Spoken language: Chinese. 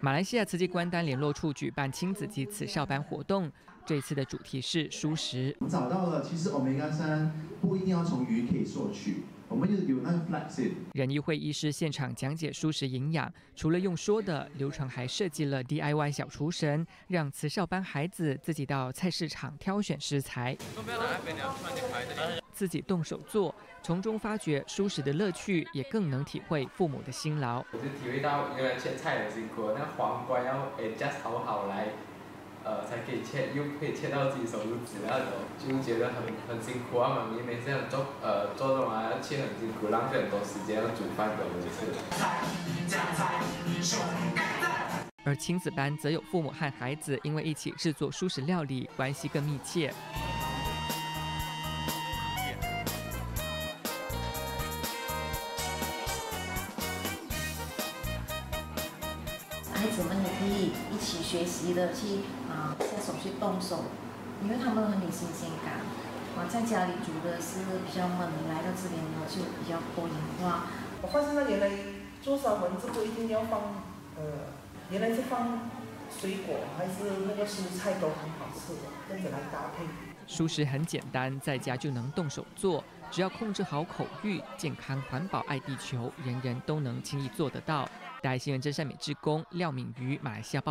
马来西亚慈济关丹联络处举办亲子及慈少班活动，这次的主题是蔬食。我们找到了，其实 omega 三不一定要从鱼可以摄取，我们有有那个 flaxseed。仁医会医师现场讲解蔬食营养，除了用说的，流程还设计了 DIY 小厨神，让慈少班孩子自己到菜市场挑选食材，自己动手做，从中发掘蔬食的乐趣，也更能体会父母的辛劳。我就体会到一个人切菜的辛苦，那个黄瓜要 adjust 好好来，呃，才可以切，又可以切到自己手指那种，就觉得很很辛苦啊。妈咪每次要做呃做要切很辛苦，浪费很多时间要煮饭的，我就是。而亲子班则有父母和孩子因为一起制作蔬食料理，关系更密切。孩子们也可以一起学习的去啊下手去动手，因为他们很有新鲜感。啊，在家里煮的是比较闷，来到这边呢就比较多元化。我发现到原来做三文治不一定要放，呃，原来是放水果还是那个蔬菜都很好吃的，这样子来搭配。蔬食很简单，在家就能动手做，只要控制好口欲、健康、环保、爱地球，人人都能轻易做得到。大新闻真善美之工廖敏瑜，马来西亚报。